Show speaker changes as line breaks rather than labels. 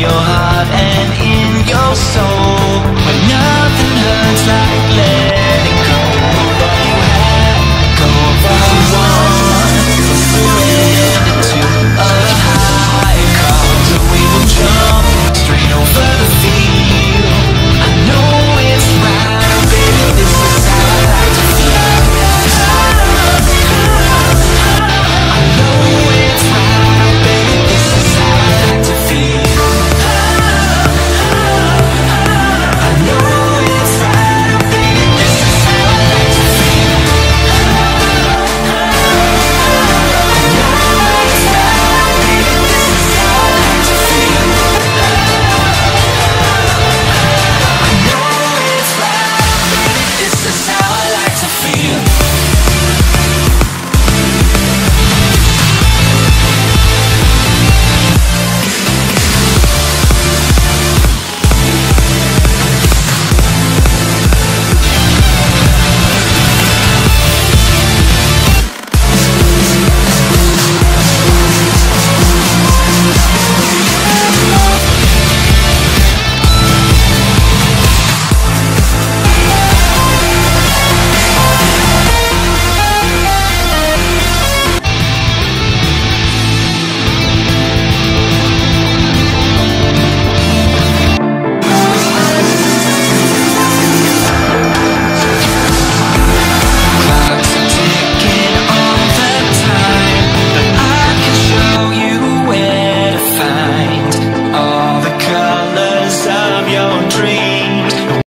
your heart and in your soul. your dream.